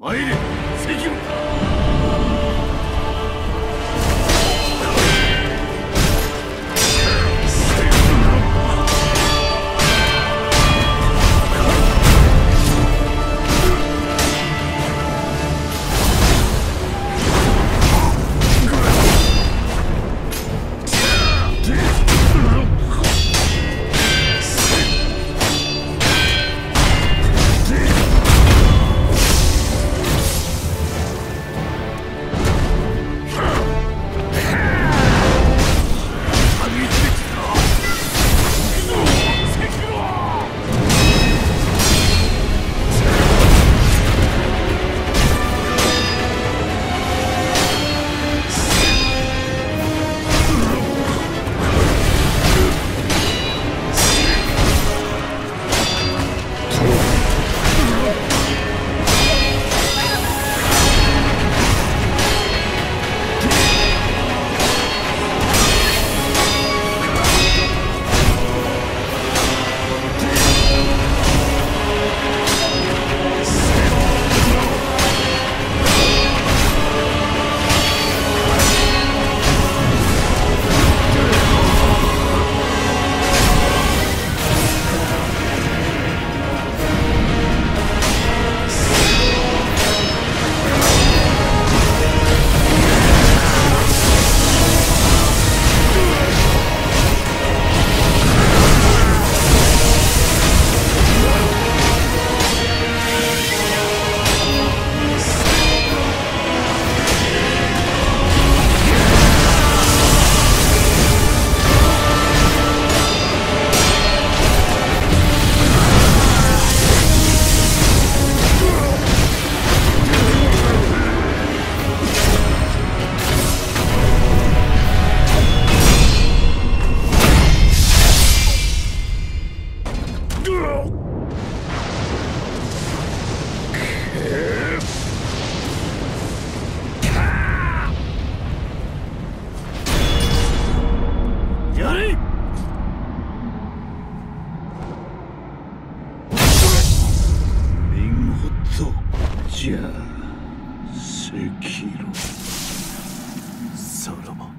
参れ関門じゃ赤ロソロモン。